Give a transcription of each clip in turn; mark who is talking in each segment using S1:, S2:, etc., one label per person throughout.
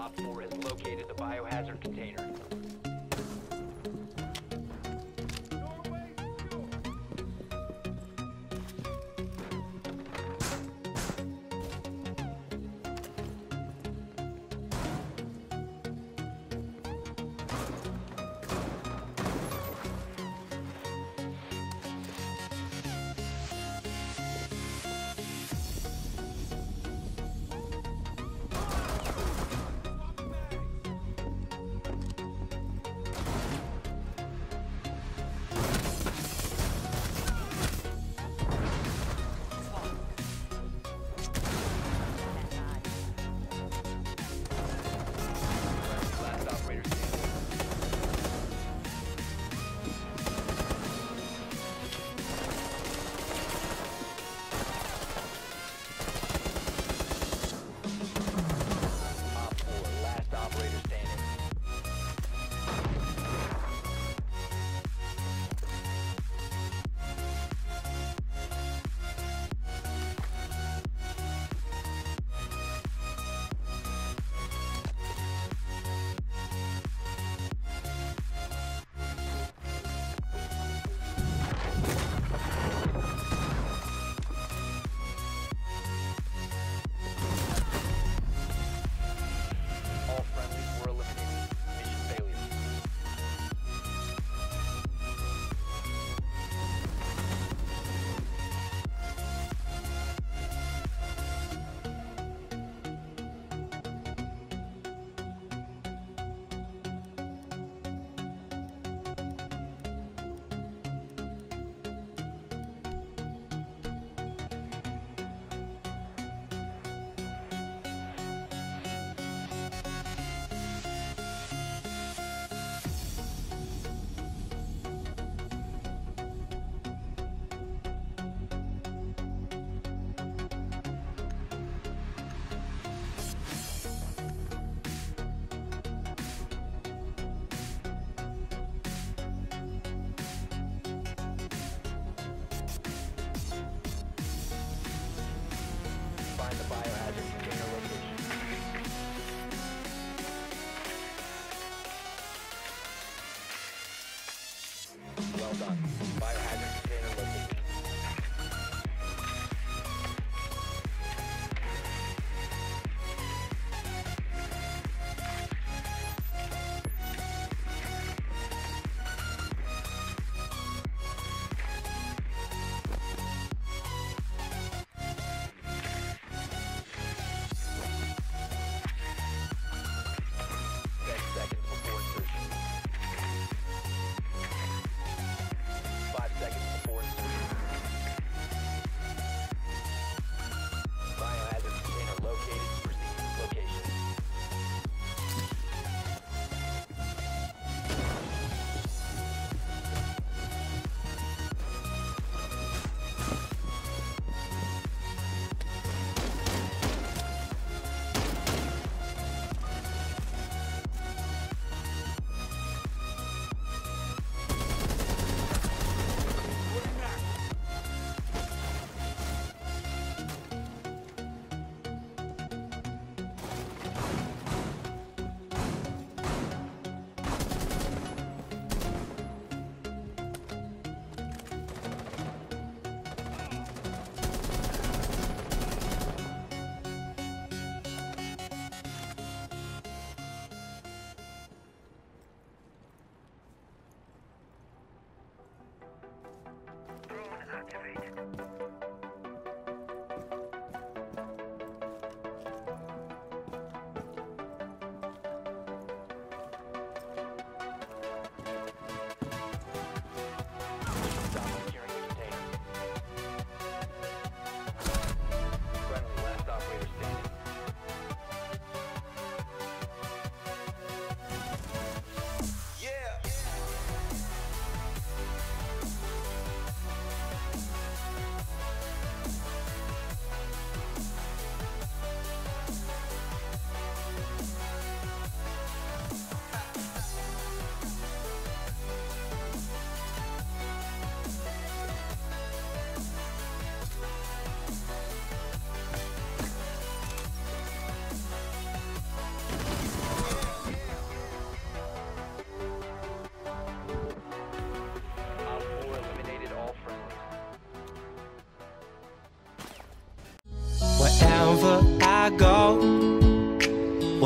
S1: Op 4 has located the biohazard container.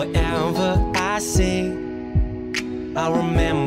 S2: Wherever I see, I remember you. If you remember